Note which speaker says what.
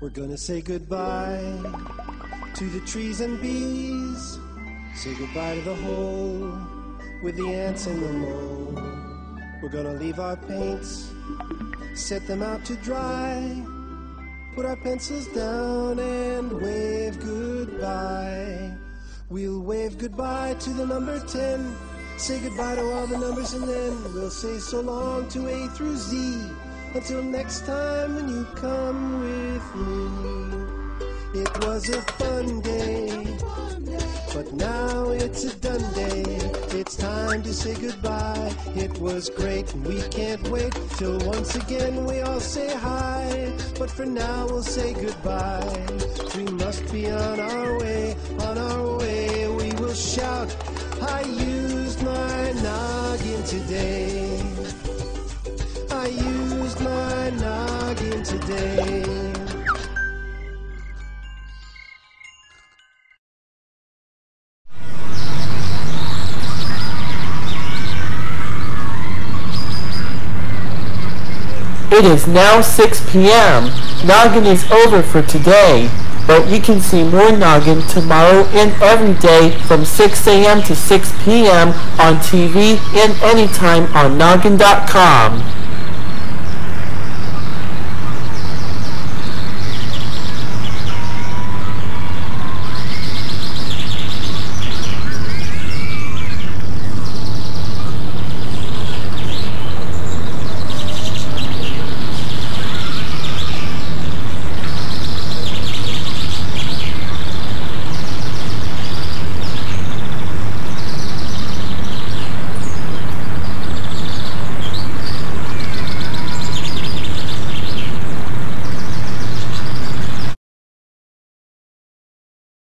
Speaker 1: We're gonna say goodbye to the trees and bees. Say goodbye to the hole with the ants and the mole. We're gonna leave our paints, set them out to dry. Put our pencils down and wave goodbye. We'll wave goodbye to the number 10. Say goodbye to all the numbers and then we'll say so long to A through Z. Until next time when you come with me. It was a fun day, but now it's a done day. It's time to say goodbye. It was great and we can't wait till once again we all say hi. But for now we'll say goodbye. We must be on our way, on our way. We will shout, Hi, used noggin today. I used my noggin today.
Speaker 2: It is now 6 p.m. Noggin is over for today, but you can see more Noggin tomorrow and every day from 6 a.m. to 6 p.m. on TV and anytime on Noggin.com.